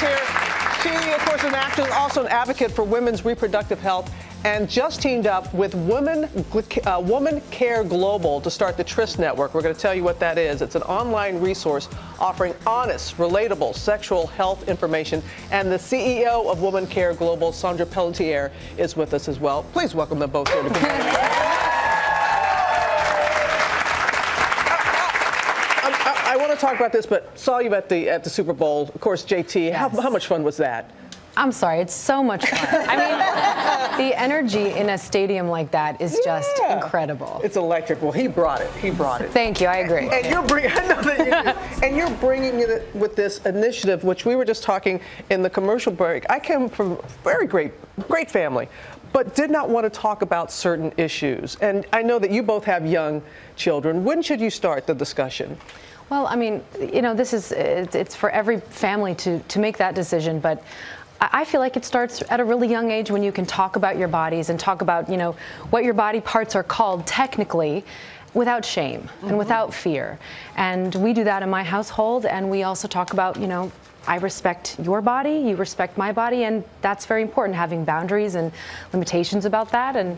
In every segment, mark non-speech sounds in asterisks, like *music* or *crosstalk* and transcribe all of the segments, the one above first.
here. She, of course, is an actress, also an advocate for women's reproductive health, and just teamed up with Women, uh, Woman Care Global to start the Tryst Network. We're going to tell you what that is. It's an online resource offering honest, relatable sexual health information. And the CEO of Woman Care Global, Saundra Pelletier, is with us as well. Please welcome them both here *laughs* to I want to talk about this, but saw you at the at the Super Bowl. Of course, JT. Yes. How, how much fun was that? I'm sorry, it's so much fun. I mean, the energy in a stadium like that is yeah. just incredible. It's electric. Well, he brought it. He brought it. Thank you. I agree. And you're bringing, *laughs* I know that you and you're bringing it with this initiative, which we were just talking in the commercial break. I came from a very great, great family, but did not want to talk about certain issues. And I know that you both have young children. When should you start the discussion? Well, I mean, you know, this is it's for every family to to make that decision, but I feel like it starts at a really young age when you can talk about your bodies and talk about, you know, what your body parts are called technically without shame mm-hmm. and without fear. And we do that in my household and we also talk about, you know, I respect your body, you respect my body, and that's very important, having boundaries and limitations about that. And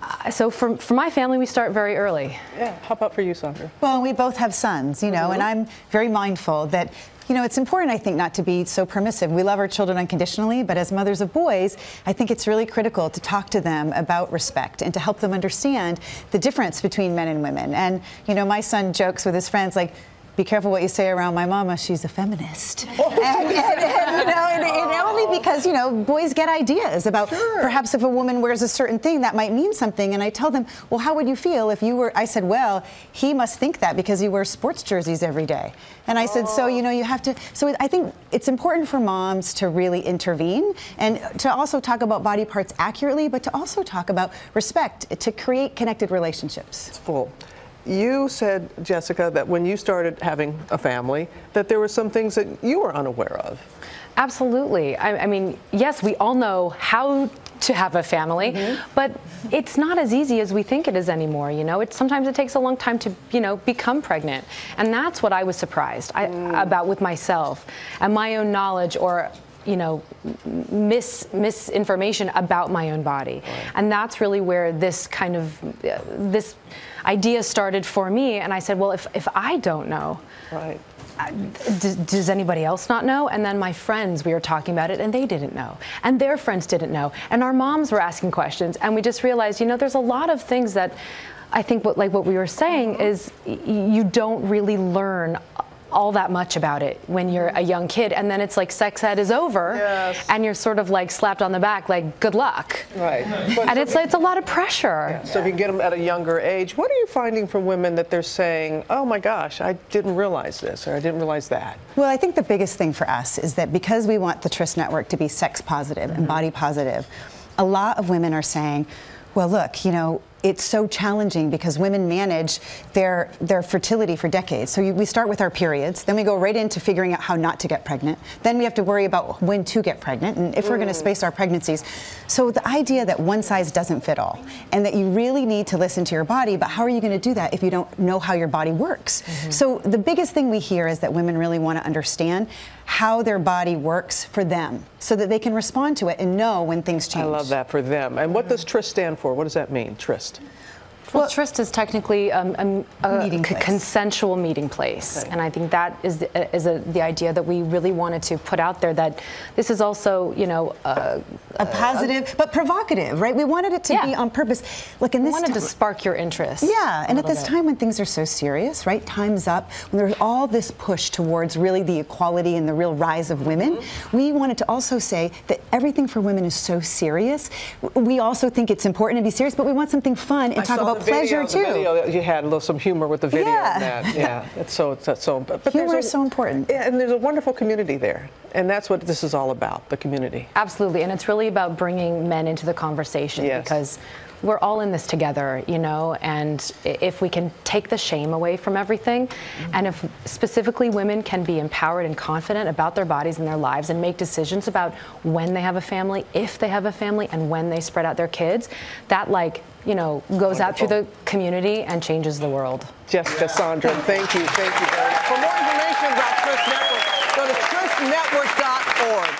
mm-hmm so for, for my family, we start very early. Yeah. How about for you, Saundra? Well, we both have sons, you know, mm-hmm. and I'm very mindful that you know, it's important, I think, not to be so permissive. We love our children unconditionally, but as mothers of boys, I think it's really critical to talk to them about respect and to help them understand the difference between men and women. And, you know, my son jokes with his friends, like, be careful what you say around my mama. She's a feminist. *laughs* and, and, and, you know, and, and, only because, you know, boys get ideas about sure. perhaps if a woman wears a certain thing, that might mean something. And I tell them, well, how would you feel if you were, I said, well, he must think that because he wears sports jerseys every day. And I oh. said, so, you know, you have to, so I think it's important for moms to really intervene and to also talk about body parts accurately, but to also talk about respect, to create connected relationships. It's full. You said, Jessica, that when you started having a family, that there were some things that you were unaware of. Absolutely. I, I mean, yes, we all know how to have a family, mm-hmm. but it's not as easy as we think it is anymore. You know, it sometimes it takes a long time to you know become pregnant, and that's what I was surprised I, mm. about with myself and my own knowledge or you know mis misinformation about my own body right. and that's really where this kind of uh, this idea started for me and i said well if, if i don't know right does, does anybody else not know? And then my friends, we were talking about it and they didn't know. And their friends didn't know. And our moms were asking questions. And we just realized, you know, there's a lot of things that I think what, like what we were saying is you don't really learn all that much about it when you're a young kid and then it's like sex ed is over yes. and you're sort of like slapped on the back like good luck right but and so it's, it's a lot of pressure yeah. so if you get them at a younger age what are you finding from women that they're saying oh my gosh i didn't realize this or i didn't realize that well i think the biggest thing for us is that because we want the tryst network to be sex positive mm-hmm. and body positive a lot of women are saying well look you know it's so challenging because women manage their their fertility for decades. So you, we start with our periods, then we go right into figuring out how not to get pregnant. Then we have to worry about when to get pregnant and if mm. we're going to space our pregnancies. So the idea that one size doesn't fit all, and that you really need to listen to your body, but how are you going to do that if you don't know how your body works? Mm-hmm. So the biggest thing we hear is that women really want to understand how their body works for them so that they can respond to it and know when things change. I love that for them. And what does Tryst stand for? What does that mean, Tryst? Well, well Tryst is technically um, a, a c- consensual meeting place, okay. and I think that is the, is a, the idea that we really wanted to put out there. That this is also, you know, a, a positive but provocative, right? We wanted it to yeah. be on purpose. Look, in this we wanted to spark your interest. Yeah, and at this bit. time when things are so serious, right? Time's up. When there's all this push towards really the equality and the real rise of women, mm-hmm. we wanted to also say that everything for women is so serious. We also think it's important to be serious, but we want something fun and I talk about pleasure too. Video, you had a little some humor with the video. Yeah, that. *laughs* yeah. It's so it's so. But, but humor a, is so important. And there's a wonderful community there, and that's what this is all about, the community. Absolutely, and it's really about bringing men into the conversation yes. because we're all in this together, you know, and if we can take the shame away from everything, mm-hmm. and if specifically women can be empowered and confident about their bodies and their lives and make decisions about when they have a family, if they have a family, and when they spread out their kids, that like, you know, goes Wonderful. out through the community and changes the world. Jessica, Saundra, thank you, thank you very much. For more information about Tryst Network, go to Well,